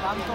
tanto.